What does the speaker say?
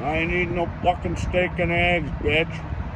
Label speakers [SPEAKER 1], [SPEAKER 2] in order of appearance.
[SPEAKER 1] I ain't eating no fucking steak and eggs, bitch.